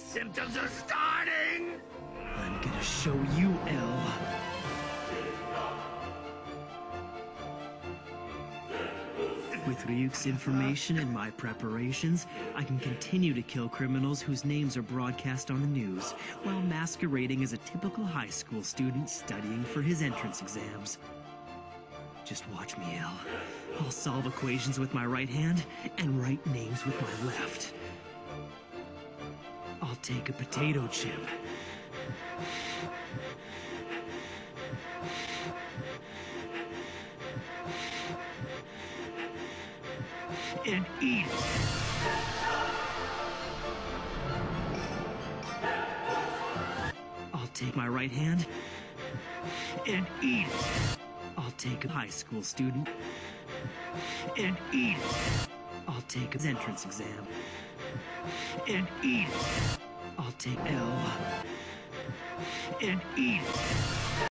symptoms are starting! I'm gonna show you, L. With Ryuk's information and my preparations, I can continue to kill criminals whose names are broadcast on the news, while masquerading as a typical high school student studying for his entrance exams. Just watch me, L. I'll solve equations with my right hand and write names with my left. Take a potato chip. And eat it. I'll take my right hand and eat it. I'll take a high school student and eat it. I'll take his entrance exam and eat it. I'll take L and eat it.